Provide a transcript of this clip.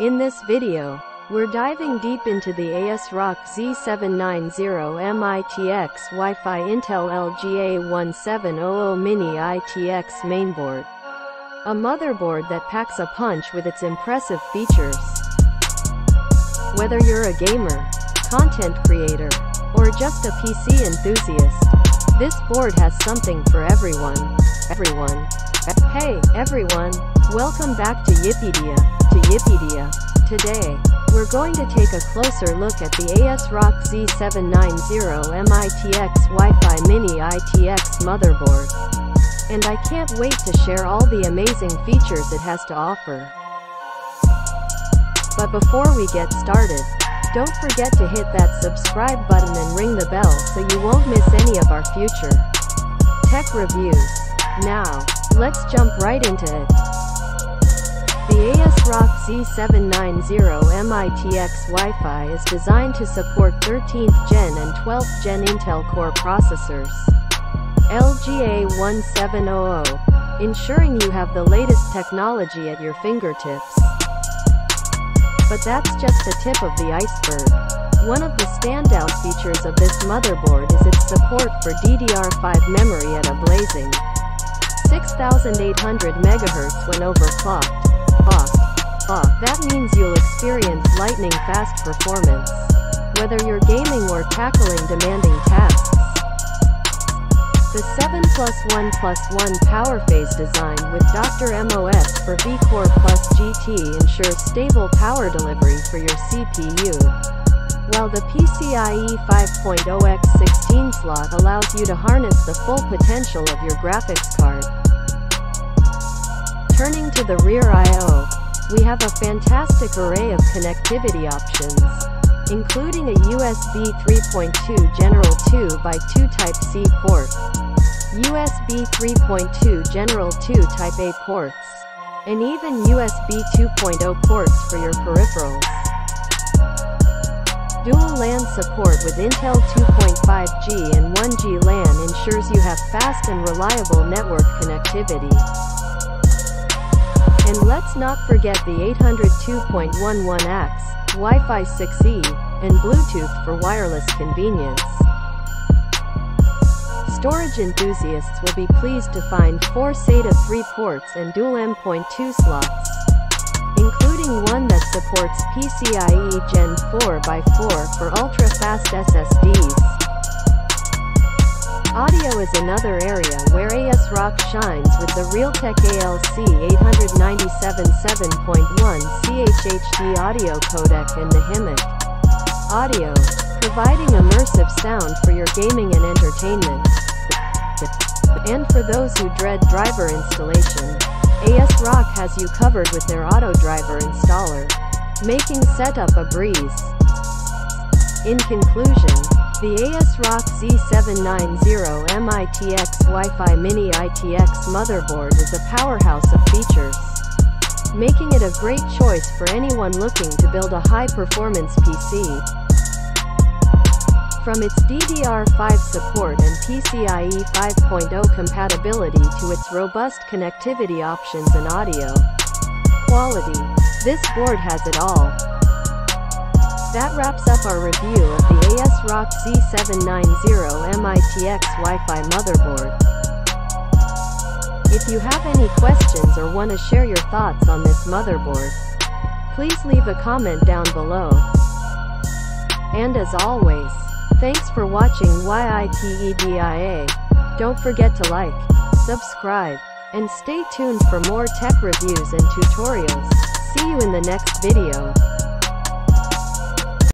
In this video, we're diving deep into the ASRock Z790 MITX Wi-Fi Intel LGA 1700 Mini ITX mainboard. A motherboard that packs a punch with its impressive features. Whether you're a gamer, content creator, or just a PC enthusiast, this board has something for everyone. Everyone. Hey, everyone. Welcome back to Yipedia. To Yipedia. Today, we're going to take a closer look at the ASRock Z790 MITX Wi-Fi Mini ITX motherboard. And I can't wait to share all the amazing features it has to offer. But before we get started, don't forget to hit that subscribe button and ring the bell so you won't miss any of our future tech reviews. Now, let's jump right into it. The ASRock Z790 MITX Wi-Fi is designed to support 13th Gen and 12th Gen Intel Core processors. LGA 1700, ensuring you have the latest technology at your fingertips. But that's just the tip of the iceberg. One of the standout features of this motherboard is its support for DDR5 memory at a blazing 6800 MHz when overclocked. Clocked. Clock. That means you'll experience lightning fast performance. Whether you're gaming or tackling demanding tasks. The 7 plus 1 plus 1 power phase design with Dr. MOS for vCore plus GT ensures stable power delivery for your CPU. While the PCIe 5.0x16 slot allows you to harness the full potential of your graphics card. Turning to the rear I.O., we have a fantastic array of connectivity options including a USB 3.2 General 2 by 2 Type-C port, USB 3.2 General 2 Type-A ports, and even USB 2.0 ports for your peripherals. Dual LAN support with Intel 2.5G and 1G LAN ensures you have fast and reliable network connectivity. And let's not forget the 802.11ax Wi-Fi 6E, and Bluetooth for wireless convenience. Storage enthusiasts will be pleased to find four SATA 3 ports and dual M.2 slots, including one that supports PCIe Gen 4x4 for ultra-fast SSDs. Audio is another area where ASRock shines with the Realtek ALC 897 7.1 CHHD audio codec and the Nahimic audio, providing immersive sound for your gaming and entertainment. And for those who dread driver installation, ASRock has you covered with their auto driver installer, making setup a breeze. In conclusion, the ASRock Z790 MITX Wi-Fi Mini ITX motherboard is a powerhouse of features, making it a great choice for anyone looking to build a high-performance PC. From its DDR5 support and PCIe 5.0 compatibility to its robust connectivity options and audio quality, this board has it all. That wraps up our review of the ASRock Z790 MITX Wi-Fi motherboard. If you have any questions or want to share your thoughts on this motherboard, please leave a comment down below. And as always, thanks for watching YIPEDIA. Don't forget to like, subscribe, and stay tuned for more tech reviews and tutorials. See you in the next video.